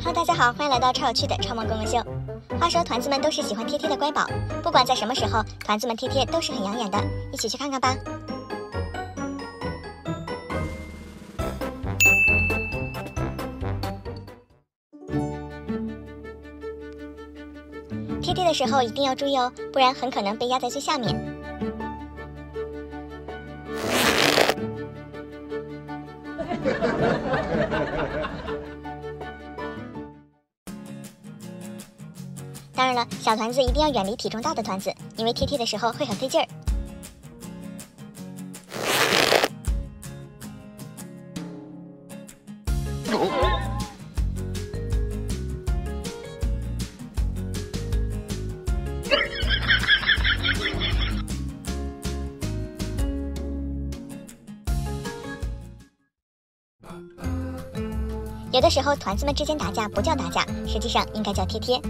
Hello，大家好，欢迎来到超有趣的超萌公公秀。话说团子们都是喜欢贴贴的乖宝，不管在什么时候，团子们贴贴都是很养眼的，一起去看看吧。贴贴的时候一定要注意哦，不然很可能被压在最下面。当然了，小团子一定要远离体重大的团子，因为贴贴的时候会很费劲儿。有的时候，团子们之间打架不叫打架，实际上应该叫贴贴。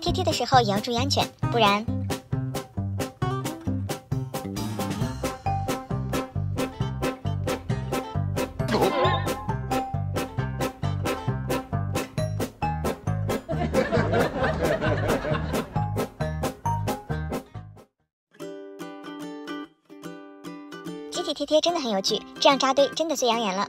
贴贴的时候也要注意安全，不然。贴贴贴真的很有趣，这样扎堆真的最养眼了。